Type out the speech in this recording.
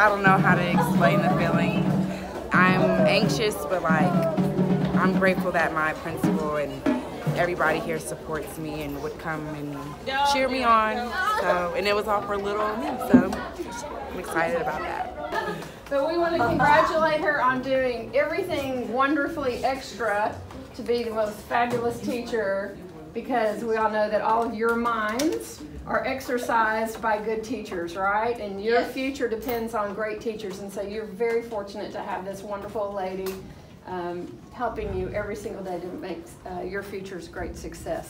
I don't know how to explain the feeling. I'm anxious, but like I'm grateful that my principal and everybody here supports me and would come and cheer me on. So, and it was all for little me, so I'm excited about that. So we want to congratulate her on doing everything wonderfully extra to be the most fabulous teacher because we all know that all of your minds are exercised by good teachers, right? And your future depends on great teachers. And so you're very fortunate to have this wonderful lady um, helping you every single day to make uh, your future's great success.